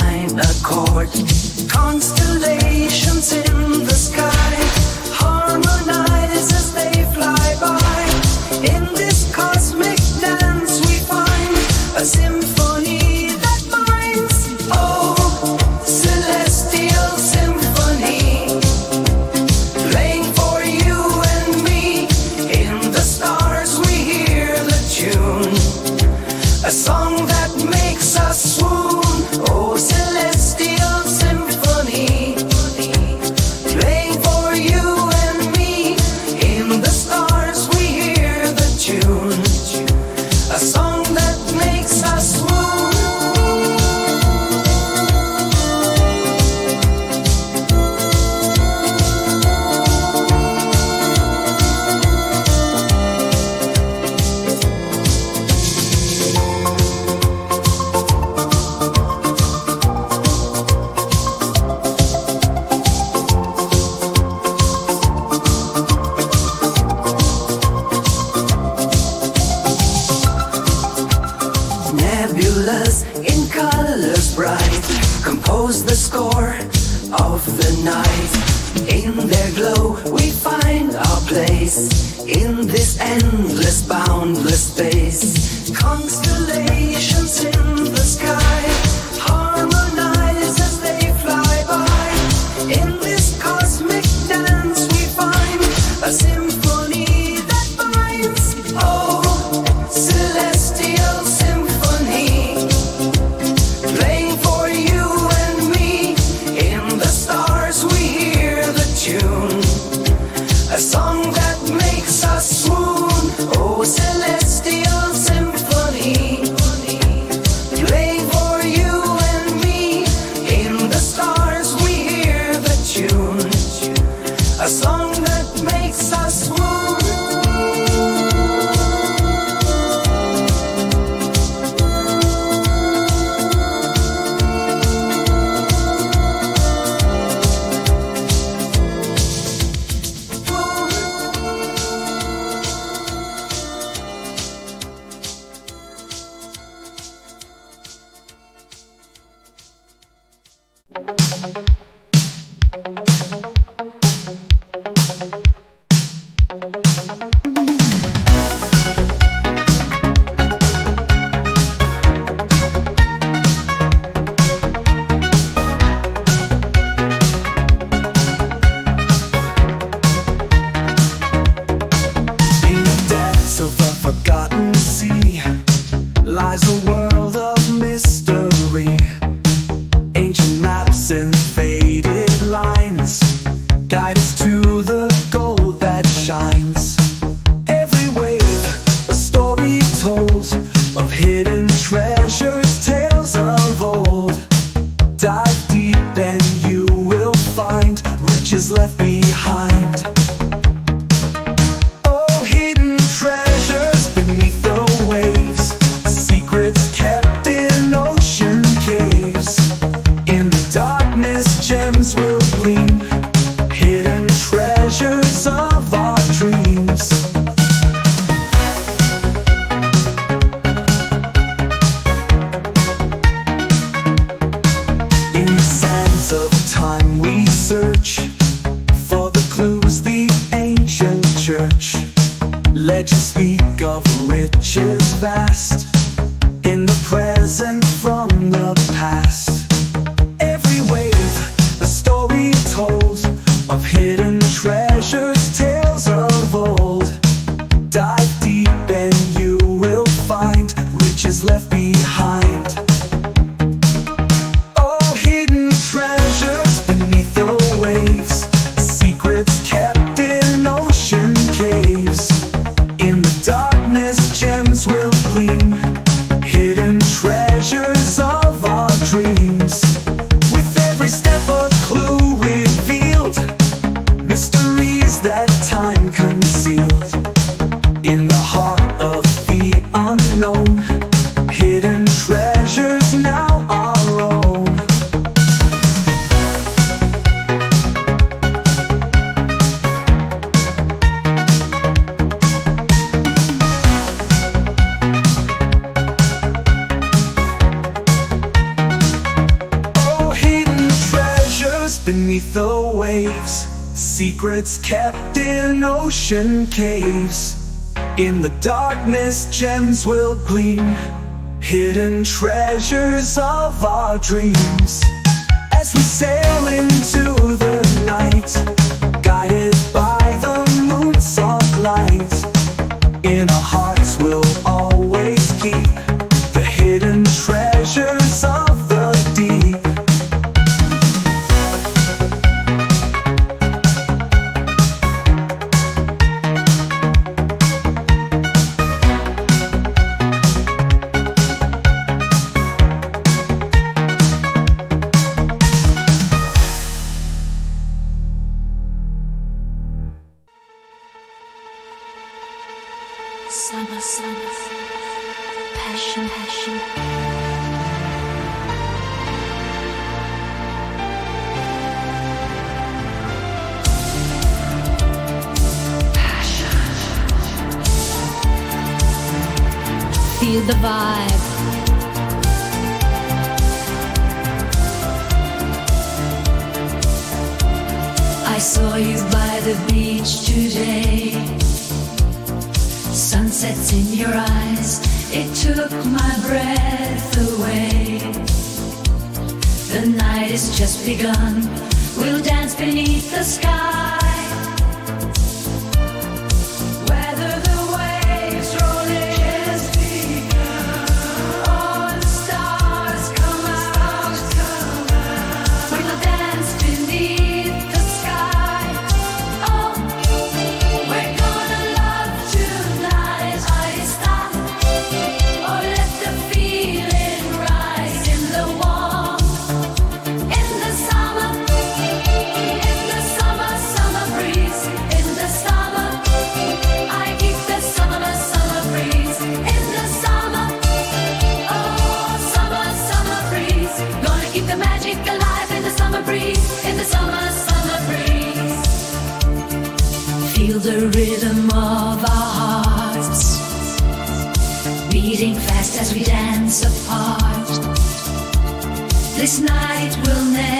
find a chord. Constellation. endless, boundless space, constellations in the sky. was secrets kept in ocean caves. In the darkness, gems will gleam, hidden treasures of our dreams. As we sail into the night, guided feel the vibe. I saw you by the beach today. Sunsets in your eyes, it took my breath away. The night is just begun, we'll dance beneath the sky. as we dance apart. This night will never.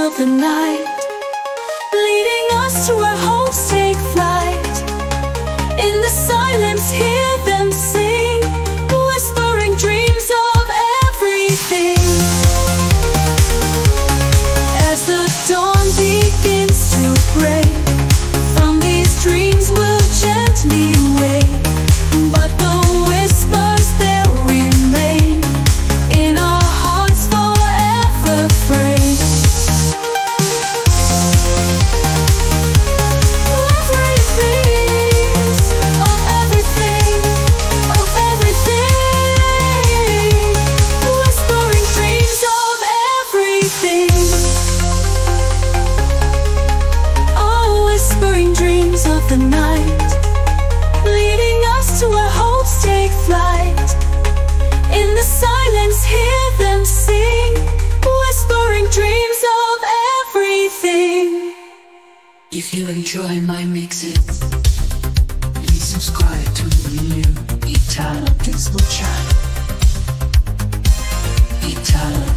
of the night. the night Leading us to our hopes take flight. In the silence hear them sing Whispering dreams of everything. If you enjoy my mixes Please subscribe to the new Italo Disco channel. Italian